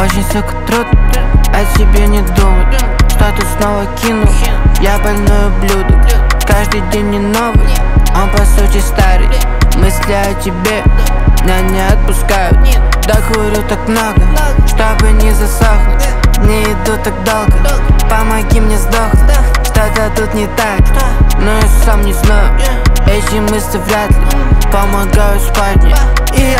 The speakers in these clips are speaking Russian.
Очень сука труд, о тебе не думать Что ты снова кинул, я больное блюдо Каждый день не новый, он по сути старый. Мысли о тебе меня не отпускают. Да курю так много, чтобы не засохнуть Не иду так долго, помоги мне сдохнуть. Что-то тут не так, но я сам не знаю. Эти мысли вряд ли помогают спать мне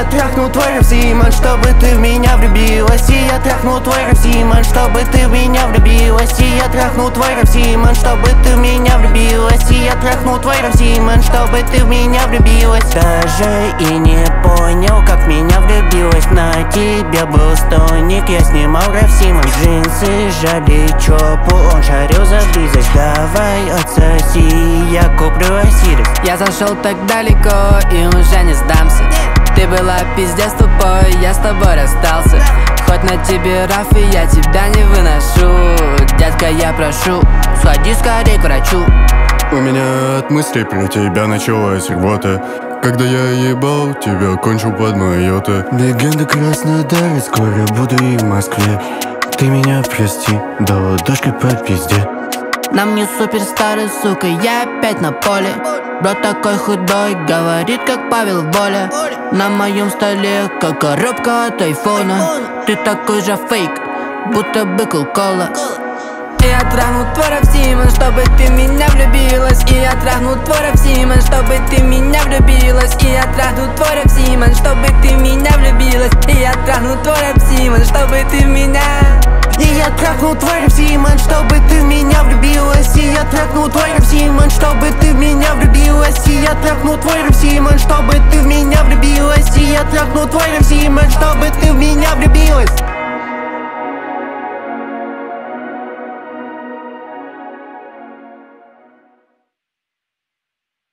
я трахнул твой Равзиман, чтобы ты в меня влюбилась. И я трахнул твой Равзиман, чтобы ты в меня влюбилась. И я трахнул твой Равзиман, чтобы ты в меня влюбилась. И я трахнул твой Равзиман, чтобы ты в меня влюбилась. Даже и не понял, как меня влюбилась. На тебе был стоник, я снимал Равзиман Джинсы, жали чопу, он шарил за близость Давай отсоси, я куплю Осирис. Я зашел так далеко и уже не сдамся Ты была пиздец тупой, я с тобой расстался. Хоть на тебе раф и я тебя не выношу. Детка, я прошу, сходи скорее к врачу. У меня от мыслей про тебя началась рвота. Когда я ебал тебя, кончил под майота Легенда Краснодара, скоро буду и в Москве. Ты меня прости, да ладошкой по пизде Нам не супер старый, сука, я опять на поле. Бро такой худой, говорит как Павел Воля. На моем столе, как коробка от айфона. Ты такой же фейк, будто бы кола я трахнул твой Равсиман, чтобы ты меня влюбилась Равсиман, чтобы ты в меня влюбилась И я трахнул твой Равсиман, чтобы ты в меня влюбилась